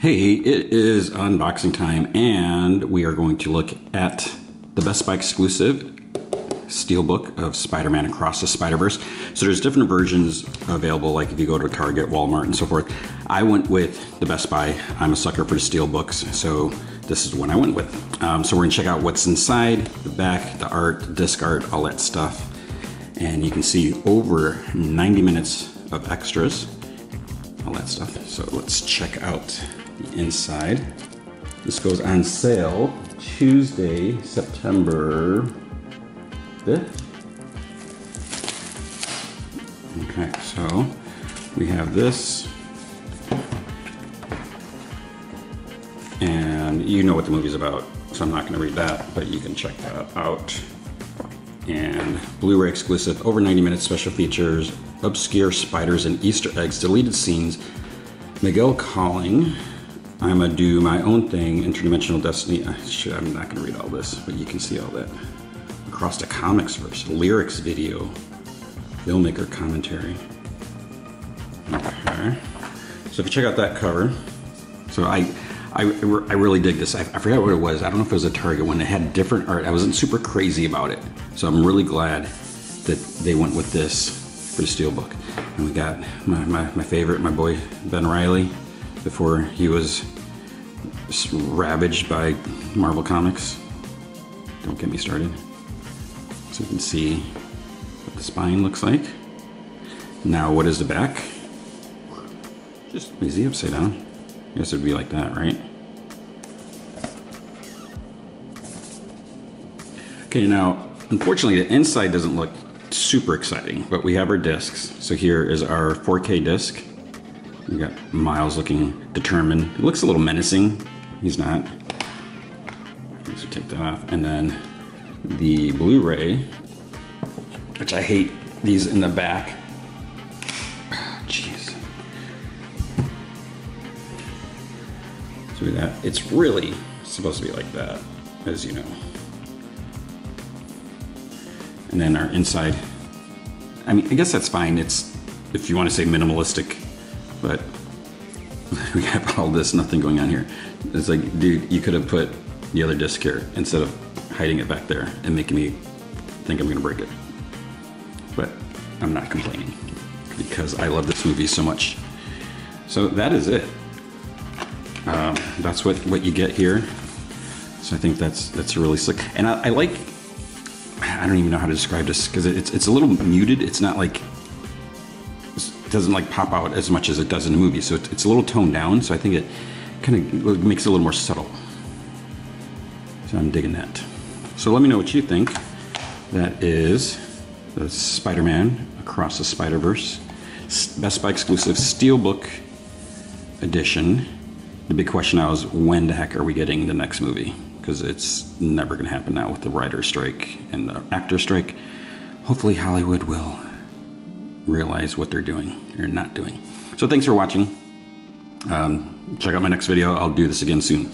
Hey, it is unboxing time, and we are going to look at the Best Buy exclusive steelbook of Spider-Man Across the Spider-Verse. So there's different versions available, like if you go to Target, Walmart, and so forth. I went with the Best Buy. I'm a sucker for steelbooks, so this is the one I went with. Um, so we're gonna check out what's inside, the back, the art, the disc art, all that stuff. And you can see over 90 minutes of extras, all that stuff. So let's check out inside. This goes on sale Tuesday, September 5th. Okay, so we have this. And you know what the movie's about, so I'm not going to read that, but you can check that out. And Blu ray exclusive, over 90 minutes special features, obscure spiders and Easter eggs, deleted scenes, Miguel calling, I'm gonna do my own thing, Interdimensional Destiny. Shit, I'm not gonna read all this, but you can see all that. Across the comics verse, lyrics video, filmmaker commentary. Okay. So if you check out that cover, so I, I, I really dig this. I, I forgot what it was. I don't know if it was a Target one. It had different art. I wasn't super crazy about it. So I'm really glad that they went with this for the Steelbook. And we got my, my, my favorite, my boy Ben Reilly before he was ravaged by Marvel Comics. Don't get me started. So you can see what the spine looks like. Now what is the back? Just easy upside down. I guess it'd be like that, right? Okay, now, unfortunately the inside doesn't look super exciting, but we have our discs. So here is our 4K disc. We got Miles looking determined. He looks a little menacing. He's not. So take that off. And then the Blu-ray, which I hate these in the back. Jeez. So that it's really supposed to be like that, as you know. And then our inside. I mean, I guess that's fine. It's if you want to say minimalistic but we have all this nothing going on here. It's like, dude, you could have put the other disc here instead of hiding it back there and making me think I'm gonna break it. But I'm not complaining because I love this movie so much. So that is it. Um, that's what, what you get here. So I think that's that's really slick. And I, I like, I don't even know how to describe this because it's, it's a little muted. It's not like doesn't like pop out as much as it does in the movie. So it's a little toned down. So I think it kind of makes it a little more subtle. So I'm digging that. So let me know what you think. That is the Spider-Man Across the Spider-Verse Best Buy exclusive Steelbook edition. The big question now is when the heck are we getting the next movie? Because it's never going to happen now with the writer strike and the actor strike. Hopefully Hollywood will realize what they're doing or not doing. So thanks for watching. Um, check out my next video. I'll do this again soon.